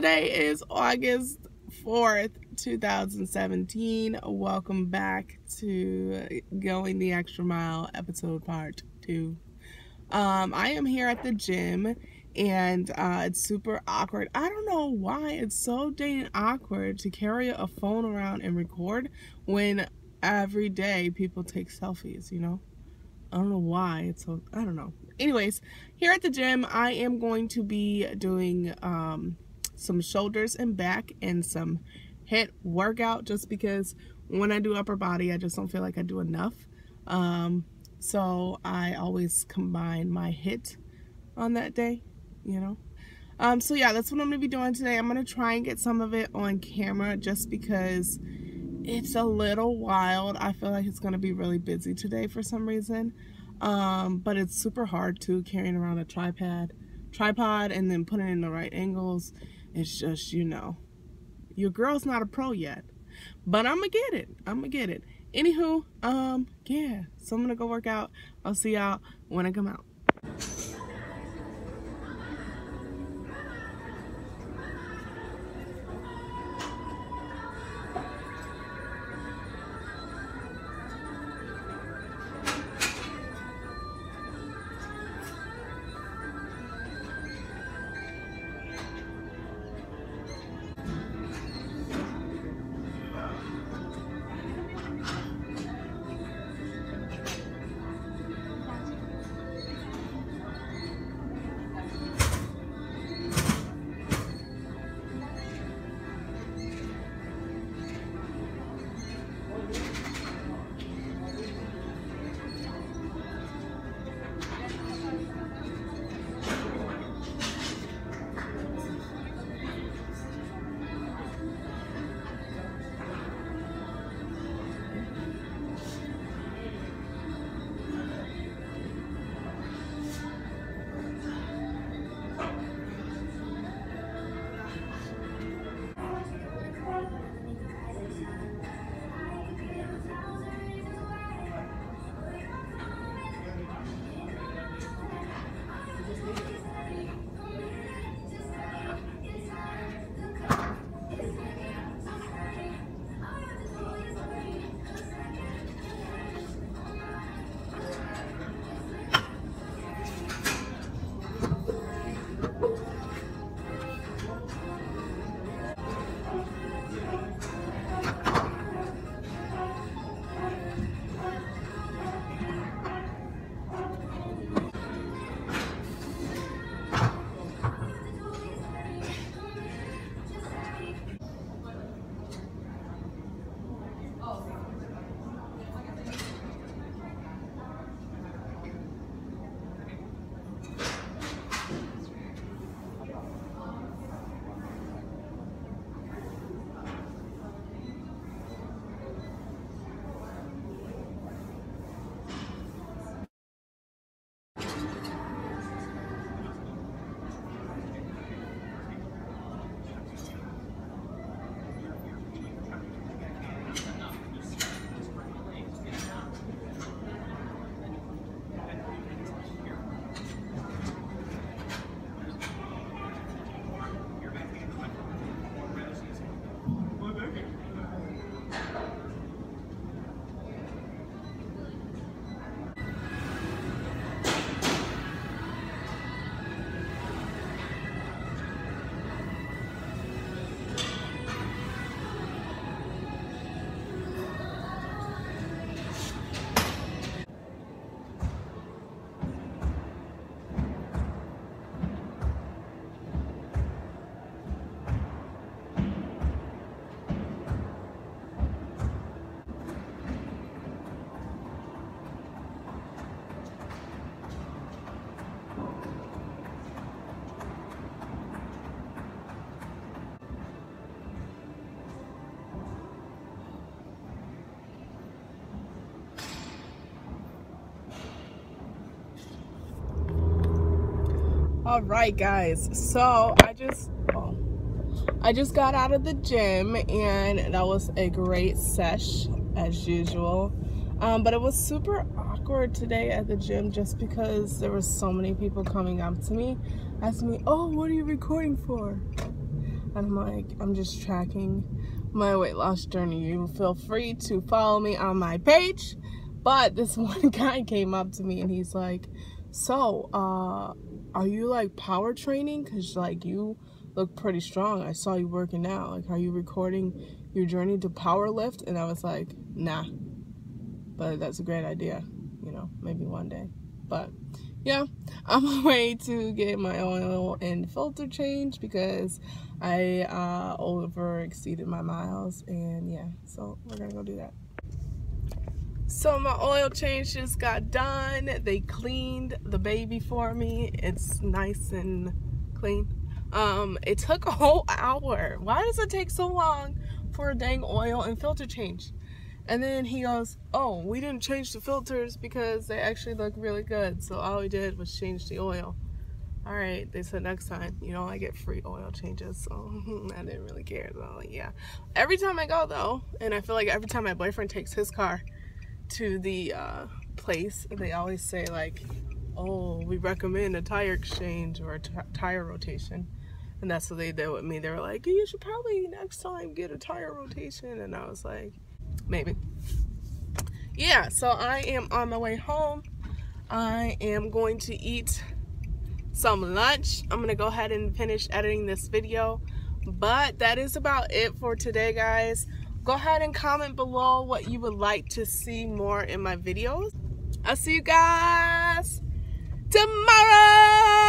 Today is August 4th, 2017. Welcome back to Going the Extra Mile episode part 2. Um, I am here at the gym and uh, it's super awkward. I don't know why it's so dang awkward to carry a phone around and record when every day people take selfies, you know? I don't know why it's so, I don't know. Anyways, here at the gym, I am going to be doing um, some shoulders and back and some HIIT workout just because when I do upper body, I just don't feel like I do enough. Um, so I always combine my HIIT on that day you know? Um, so yeah that's what i'm gonna be doing today. I'm gonna try and get some of it on camera just because it's a little wild. I feel like it's gonna be really busy today for some reason. Um, but it's super hard to carrying around a tripod tripod and then putting in the right angles it's just you know your girl's not a pro yet. But i'm gonna get it. I'm gonna get it. Anywho um yeah so i'm gonna go work out. I'll see y'all when i come out all right guys so i just oh, i just got out of the gym and that was a great sesh as usual um, but it was super awkward today at the gym just because there were so many people coming up to me asking me oh what are you recording for And I'm like, I'm just tracking my weight loss journey. You feel free to follow me on my page. But this one guy came up to me and he's like, so, uh, are you like power training? Cause like you look pretty strong. I saw you working out. Like, are you recording your journey to power lift? And I was like, nah, but that's a great idea. You know, maybe one day. But yeah, I'm on way to get my oil and filter change because I uh, over exceeded my miles. And yeah, so we're gonna go do that. So my oil change just got done. They cleaned the baby for me. It's nice and clean. Um, it took a whole hour. Why does it take so long for a dang oil and filter change? And then he goes, oh, we didn't change the filters because they actually look really good. So all we did was change the oil. All right, they said next time, you know, I get free oil changes. So I didn't really care. So yeah, every time I go though, and I feel like every time my boyfriend takes his car to the uh, place, they always say like, oh, we recommend a tire exchange or a tire rotation. And that's what they did with me. They were like, you should probably next time get a tire rotation. And I was like, maybe. Yeah, so I am on my way home. I am going to eat some lunch. I'm gonna go ahead and finish editing this video. But that is about it for today, guys. Go ahead and comment below what you would like to see more in my videos. I'll see you guys tomorrow.